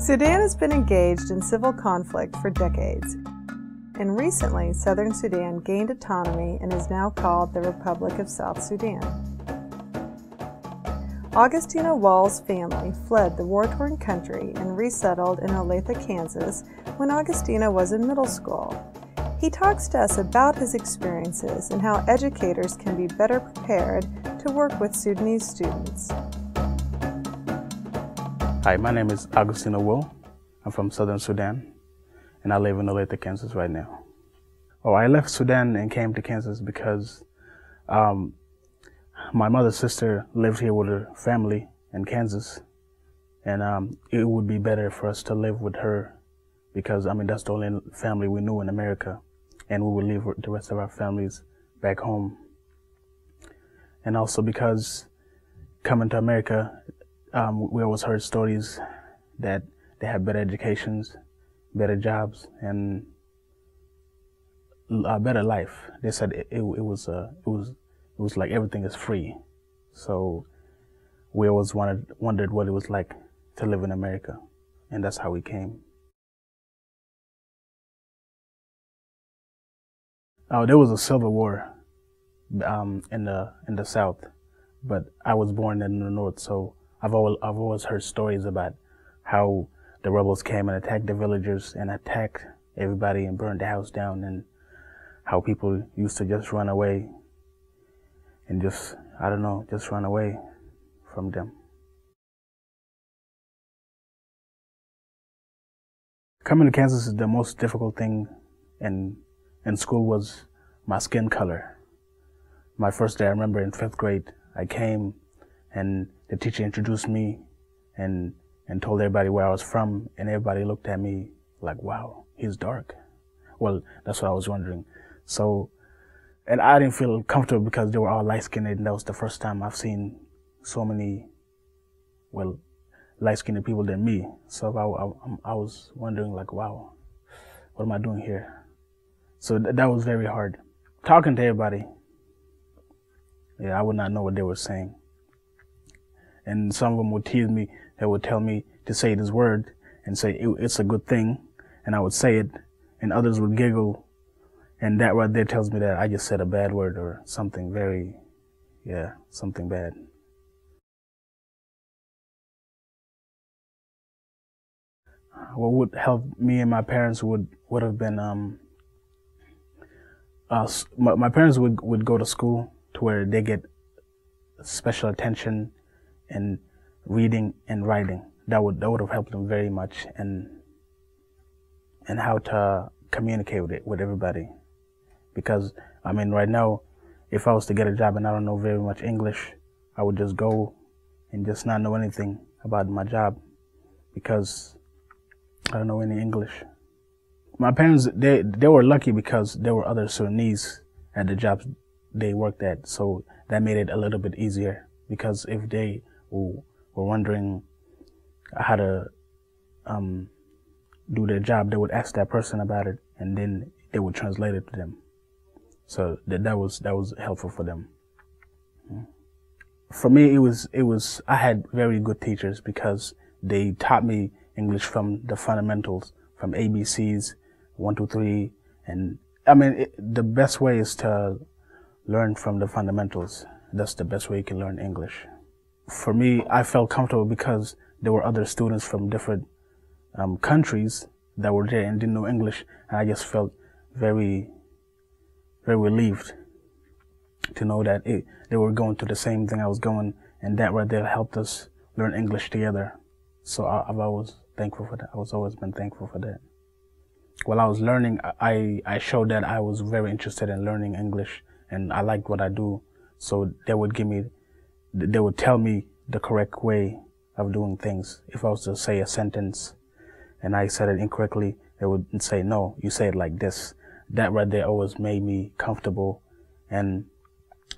Sudan has been engaged in civil conflict for decades, and recently southern Sudan gained autonomy and is now called the Republic of South Sudan. Agostino Wol's family fled the war torn country and resettled in Olathe, Kansas when Agostino was in middle school. He talks to us about his experiences and how educators can be better prepared to work with Sudanese students. Hi, my name is Agostino Wol. I'm from southern Sudan and I live in Olathe, Kansas right now. Oh, I left Sudan and came to Kansas because um, my mother's sister lived here with her family in Kansas, and um, it would be better for us to live with her because I mean that's the only family we knew in America, and we would leave the rest of our families back home. And also because coming to America, um, we always heard stories that they have better educations, better jobs, and a better life. They said it, it, it was uh, it was it was like everything is free. So we always wanted wondered what it was like to live in America, and that's how we came. Oh, there was a civil war um, in the in the South, but I was born in the North, so I've always I've always heard stories about how the rebels came and attacked the villagers and attacked everybody and burned the house down, and how people used to just run away and just, I don't know, just run away from them. Coming to Kansas is the most difficult thing in, in school was my skin color. My first day, I remember in fifth grade, I came and the teacher introduced me and, and told everybody where I was from and everybody looked at me like, wow, he's dark. Well, that's what I was wondering. So and I didn't feel comfortable because they were all light skinned, and that was the first time I've seen so many, well, light skinned people than me. So I, I, I, was wondering, like, wow, what am I doing here? So th- that was very hard. Talking to everybody, yeah, I would not know what they were saying. And some of them would tease me. They would tell me to say this word and say it, it's a good thing, and I would say it, and others would giggle and that right there tells me that I just said a bad word or something very, yeah, something bad. What would help me and my parents would, would have been, um, uh, my, my parents would, would go to school to where they get special attention in reading and writing. That would, that would have helped them very much and, and how to communicate with it, with everybody because I mean right now if I was to get a job and I don't know very much English, I would just go and just not know anything about my job because I don't know any English. My parents they they were lucky because there were other Sudanese at the jobs they worked at, so that made it a little bit easier because if they were wondering how to um, do their job, they would ask that person about it and then they would translate it to them. So that that was that was helpful for them. For me, it was it was I had very good teachers because they taught me English from the fundamentals, from ABCs, one, two, three, and I mean it, the best way is to learn from the fundamentals. That's the best way you can learn English. For me, I felt comfortable because there were other students from different um, countries that were there and didn't know English, and I just felt very very relieved to know that it, they were going through the same thing I was going, and that right there helped us learn English together. So I, have always thankful for that. I was always been thankful for that. While I was learning, I, I showed that I was very interested in learning English and I liked what I do. So they would give me, they would tell me the correct way of doing things. If I was to say a sentence and I said it incorrectly, they would say, no, you say it like this that right there always made me comfortable and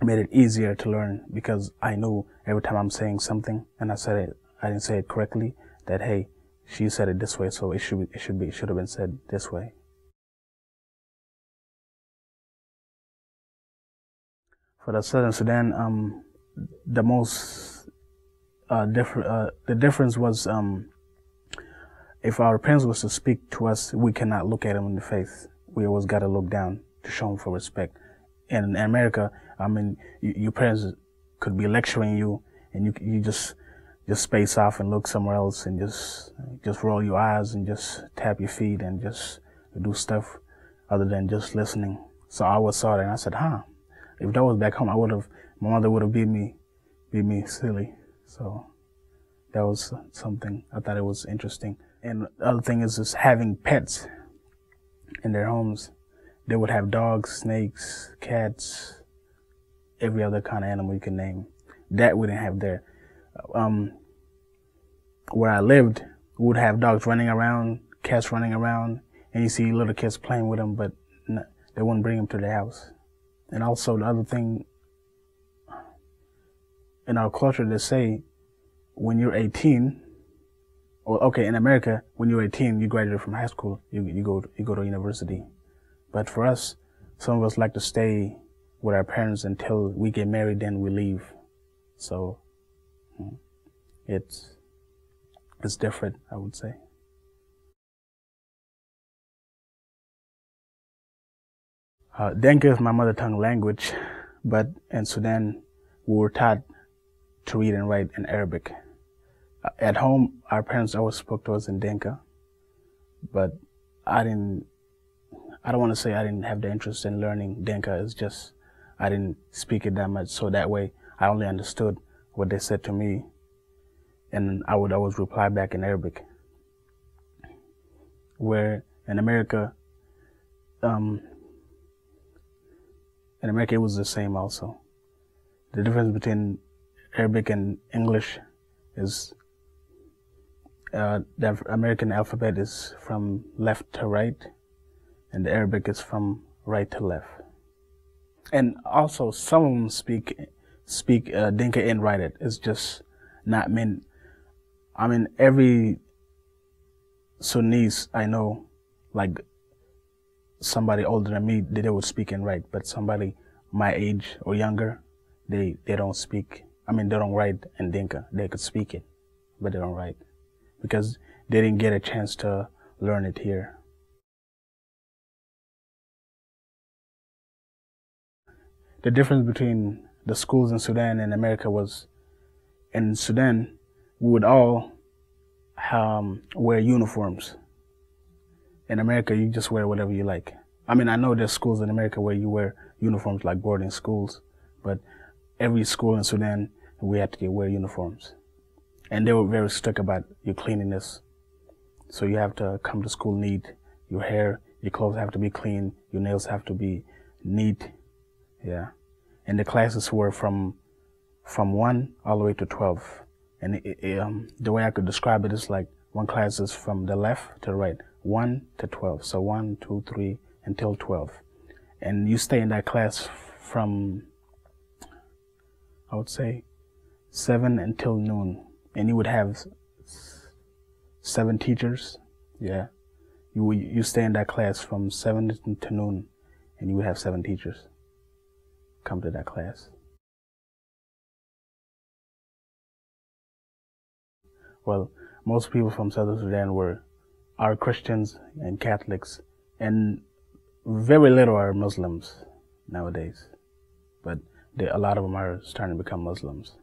made it easier to learn because I knew every time I'm saying something and I said it, I didn't say it correctly, that hey, she said it this way, so it should be, it should be, it should have been said this way. For the Southern Sudan, um, the most uh, different, uh, the difference was um, if our parents was to speak to us, we cannot look at them in the face. We always got to look down to show them for respect. And in America, I mean, you, your parents could be lecturing you, and you you just just space off and look somewhere else, and just just roll your eyes and just tap your feet and just do stuff other than just listening. So I always saw that, and I said, "Huh." If that was back home, I would have, my mother would have beat me, beat me silly. So that was something I thought it was interesting. And the other thing is just having pets in their homes. They would have dogs, snakes, cats, every other kind of animal you can name. That we didn't have there. Um, where I lived, we would have dogs running around, cats running around, and you see little kids playing with them, but they wouldn't bring them to the house. And also the other thing in our culture, they say when you're 18, or okay, in America, when you're 18, you graduate from high school, you, you go you go to university. But for us, some of us like to stay with our parents until we get married, then we leave. So hmm, it's it's different, I would say. Uh, Dinka is my mother tongue language, but in Sudan, we were taught to read and write in Arabic. Uh, at home, our parents always spoke to us in Dinka, but I didn't, I don't want to say I didn't have the interest in learning Dinka. It's just I didn't speak it that much. So that way, I only understood what they said to me, and I would always reply back in Arabic. Where in America, um, in America, it was the same also. The difference between Arabic and English is uh, the American alphabet is from left to right, and the Arabic is from right to left. And also, some of them speak speak uh, Dinka and write it. It's just not meant. I mean, every Sunnese I know, like somebody older than me, they, they would speak and write, but somebody my age or younger, they, they don't speak. I mean, they don't write in Dinka. They could speak it, but they don't write because they didn't get a chance to learn it here. The difference between the schools in Sudan and America was in Sudan, we would all um, wear uniforms. In America, you just wear whatever you like. I mean, I know there's schools in America where you wear uniforms like boarding schools, but every school in Sudan, we had to wear uniforms. And they were very strict about your cleanliness. So you have to come to school neat. Your hair, your clothes have to be clean. Your nails have to be neat. Yeah. And the classes were from, from one all the way to 12. And it, it, um, the way I could describe it is like one class is from the left to the right, one to 12. So one, two, three, until 12. And you stay in that class from, I would say, 7 until noon. And you would have seven teachers. Yeah. You, you stay in that class from 7 to noon, and you would have seven teachers come to that class. Well, most people from Southern Sudan were are Christians and Catholics, and very little are Muslims nowadays, they, a lot of them are starting to become Muslims.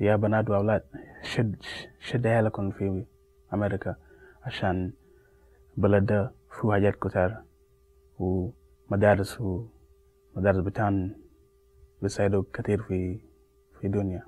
يا بنات وأولاد شد شد حيلكم في أمريكا عشان بلد فيه حاجات كتار ومدارس ومدارس بتاعن بيساعدوا كتير في في الدنيا